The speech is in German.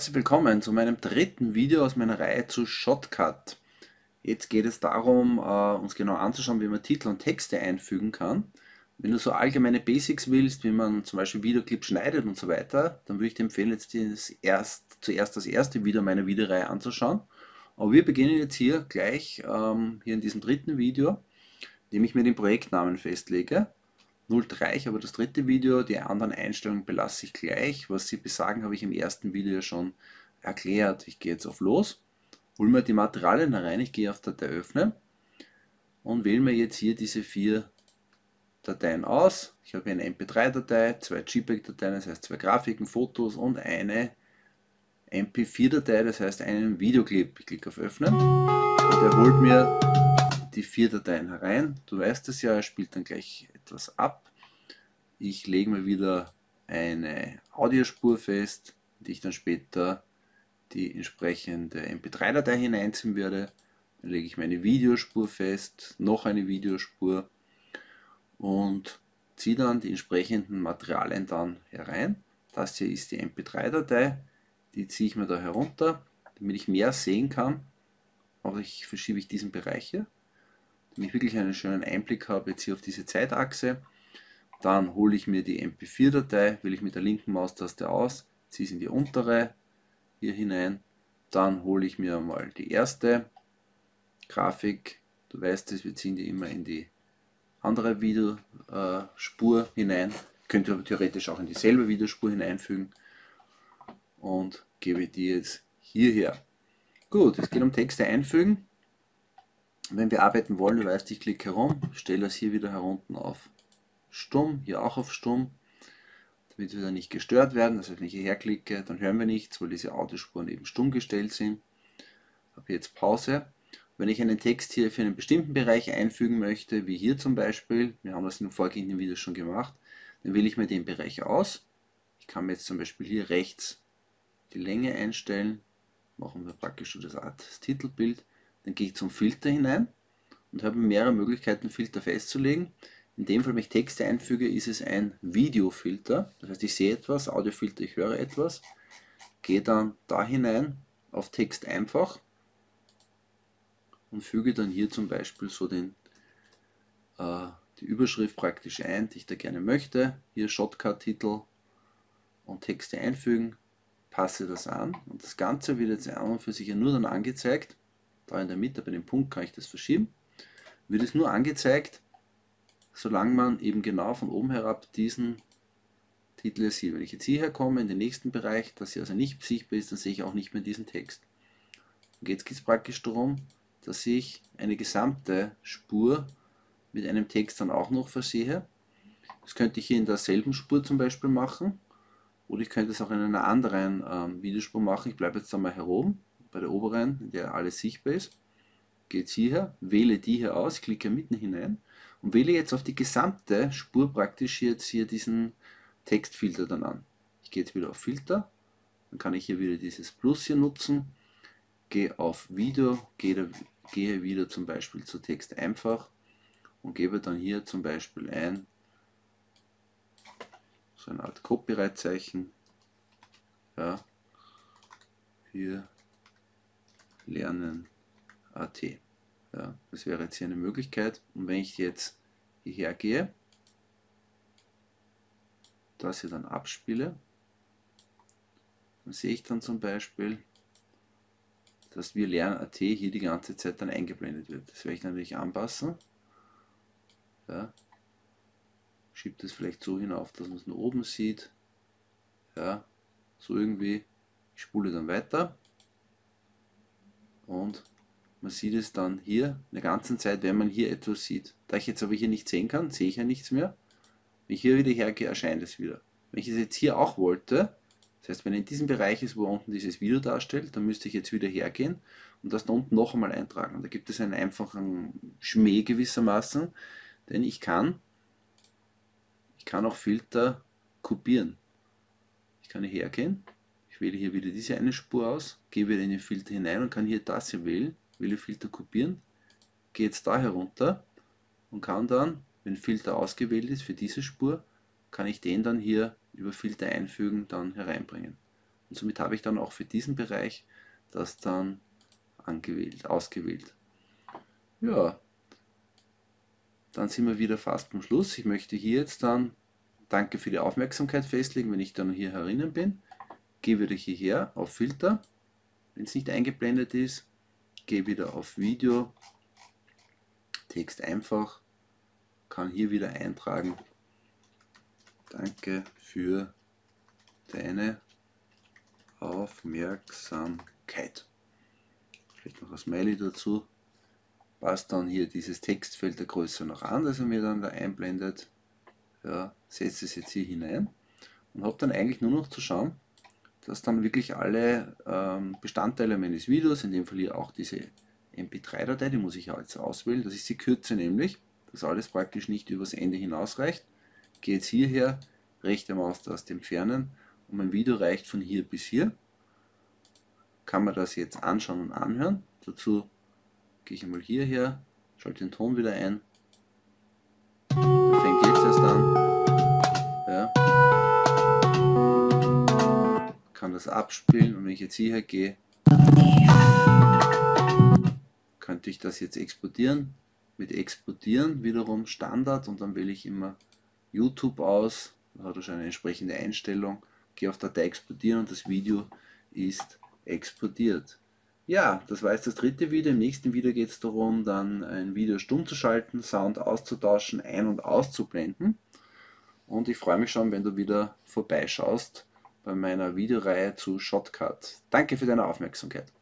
herzlich willkommen zu meinem dritten Video aus meiner Reihe zu Shotcut. Jetzt geht es darum, äh, uns genau anzuschauen, wie man Titel und Texte einfügen kann. Wenn du so allgemeine Basics willst, wie man zum Beispiel Videoclip schneidet und so weiter, dann würde ich dir empfehlen, jetzt erst, zuerst das erste Video meiner Videoreihe anzuschauen. Aber wir beginnen jetzt hier gleich, ähm, hier in diesem dritten Video, indem ich mir den Projektnamen festlege. 03, ich habe das dritte Video, die anderen Einstellungen belasse ich gleich. Was sie besagen, habe ich im ersten Video schon erklärt. Ich gehe jetzt auf Los, hole mir die Materialien herein, ich gehe auf Datei öffnen und wähle mir jetzt hier diese vier Dateien aus. Ich habe eine MP3-Datei, zwei JPEG-Dateien, das heißt zwei Grafiken, Fotos und eine MP4-Datei, das heißt einen Videoclip. Ich klicke auf Öffnen und er holt mir die vier Dateien herein. Du weißt es ja, er spielt dann gleich etwas ab. Ich lege mir wieder eine Audiospur fest, die ich dann später die entsprechende MP3-Datei hineinziehen werde. Dann lege ich meine Videospur fest, noch eine Videospur und ziehe dann die entsprechenden Materialien dann herein. Das hier ist die MP3-Datei, die ziehe ich mir da herunter, damit ich mehr sehen kann. Aber ich verschiebe ich diesen Bereich hier damit ich wirklich einen schönen Einblick habe jetzt hier auf diese Zeitachse. Dann hole ich mir die MP4-Datei, wähle ich mit der linken Maustaste aus, ziehe sie in die untere hier hinein. Dann hole ich mir mal die erste Grafik. Du weißt es, wir ziehen die immer in die andere Videospur hinein. Könnt ihr theoretisch auch in dieselbe Videospur hineinfügen und gebe die jetzt hierher. Gut, es geht um Texte einfügen wenn wir arbeiten wollen, du weißt, ich klicke herum, stelle das hier wieder herunten auf Stumm, hier auch auf Stumm, damit wir dann nicht gestört werden. Heißt, wenn ich hierher klicke, dann hören wir nichts, weil diese Audiospuren eben stumm gestellt sind. Habe jetzt Pause. Wenn ich einen Text hier für einen bestimmten Bereich einfügen möchte, wie hier zum Beispiel, wir haben das in den vorgehenden Videos schon gemacht, dann wähle ich mir den Bereich aus. Ich kann mir jetzt zum Beispiel hier rechts die Länge einstellen, machen wir praktisch so das Art Titelbild dann gehe ich zum Filter hinein und habe mehrere Möglichkeiten, Filter festzulegen. In dem Fall, wenn ich Texte einfüge, ist es ein Videofilter. Das heißt, ich sehe etwas, Audiofilter, ich höre etwas. Gehe dann da hinein auf Text einfach und füge dann hier zum Beispiel so den, äh, die Überschrift praktisch ein, die ich da gerne möchte. Hier Shotcut-Titel und Texte einfügen, passe das an und das Ganze wird jetzt an und für sich ja nur dann angezeigt, da in der Mitte bei dem Punkt kann ich das verschieben, wird es nur angezeigt, solange man eben genau von oben herab diesen Titel sieht. Wenn ich jetzt hierher komme in den nächsten Bereich, dass hier also nicht sichtbar ist, dann sehe ich auch nicht mehr diesen Text. Und jetzt geht es praktisch darum, dass ich eine gesamte Spur mit einem Text dann auch noch versehe. Das könnte ich hier in derselben Spur zum Beispiel machen oder ich könnte es auch in einer anderen ähm, Videospur machen. Ich bleibe jetzt einmal oben bei der oberen, in der alles sichtbar ist, geht hierher, wähle die hier aus, klicke mitten hinein und wähle jetzt auf die gesamte Spur praktisch jetzt hier diesen Textfilter dann an. Ich gehe jetzt wieder auf Filter, dann kann ich hier wieder dieses Plus hier nutzen, gehe auf Video, gehe, gehe wieder zum Beispiel zu Text einfach und gebe dann hier zum Beispiel ein so eine Art Copyright-Zeichen. Ja, hier lernen.at. Ja, das wäre jetzt hier eine Möglichkeit. Und wenn ich jetzt hierher gehe, das hier dann abspiele, dann sehe ich dann zum Beispiel, dass wir lernen.at hier die ganze Zeit dann eingeblendet wird. Das werde ich natürlich anpassen. Ja. Schiebt es vielleicht so hinauf, dass man es nur oben sieht. Ja, so irgendwie. Ich spule dann weiter und man sieht es dann hier in der ganzen Zeit, wenn man hier etwas sieht. Da ich jetzt aber hier nicht sehen kann, sehe ich ja nichts mehr. Wenn ich hier wieder hergehe, erscheint es wieder. Wenn ich es jetzt hier auch wollte, das heißt, wenn in diesem Bereich ist, wo unten dieses Video darstellt, dann müsste ich jetzt wieder hergehen und das da unten noch einmal eintragen. Da gibt es einen einfachen Schmäh gewissermaßen, denn ich kann, ich kann auch Filter kopieren. Ich kann hier hergehen wähle hier wieder diese eine Spur aus, gehe wieder in den Filter hinein und kann hier das hier wählen, wähle Filter kopieren, gehe jetzt da herunter und kann dann, wenn Filter ausgewählt ist für diese Spur, kann ich den dann hier über Filter einfügen, dann hereinbringen. Und somit habe ich dann auch für diesen Bereich das dann angewählt, ausgewählt. Ja, dann sind wir wieder fast beim Schluss. Ich möchte hier jetzt dann Danke für die Aufmerksamkeit festlegen, wenn ich dann hier herinnen bin. Gehe wieder hierher auf Filter, wenn es nicht eingeblendet ist. Gehe wieder auf Video, Text einfach, kann hier wieder eintragen. Danke für deine Aufmerksamkeit. Vielleicht noch ein Smiley dazu. Passt dann hier dieses Textfeld der Größe noch an, das er mir dann da einblendet. Ja, setze es jetzt hier hinein und habe dann eigentlich nur noch zu schauen, dass dann wirklich alle ähm, Bestandteile meines Videos, in dem Fall hier auch diese MP3-Datei, die muss ich jetzt auswählen, das ist die Kürze nämlich, dass alles praktisch nicht übers Ende hinausreicht. Gehe jetzt hierher, rechte Maustaste entfernen und mein Video reicht von hier bis hier. Kann man das jetzt anschauen und anhören. Dazu gehe ich einmal hierher, schalte den Ton wieder ein. Kann das abspielen und wenn ich jetzt hierher gehe, könnte ich das jetzt exportieren. Mit exportieren wiederum Standard und dann wähle ich immer YouTube aus. Da hat schon eine entsprechende Einstellung. Gehe auf Datei exportieren und das Video ist exportiert. Ja, das war jetzt das dritte Video. Im nächsten Video geht es darum, dann ein Video stumm zu schalten, Sound auszutauschen, ein- und auszublenden. Und ich freue mich schon, wenn du wieder vorbeischaust bei meiner Videoreihe zu Shotcut. Danke für deine Aufmerksamkeit.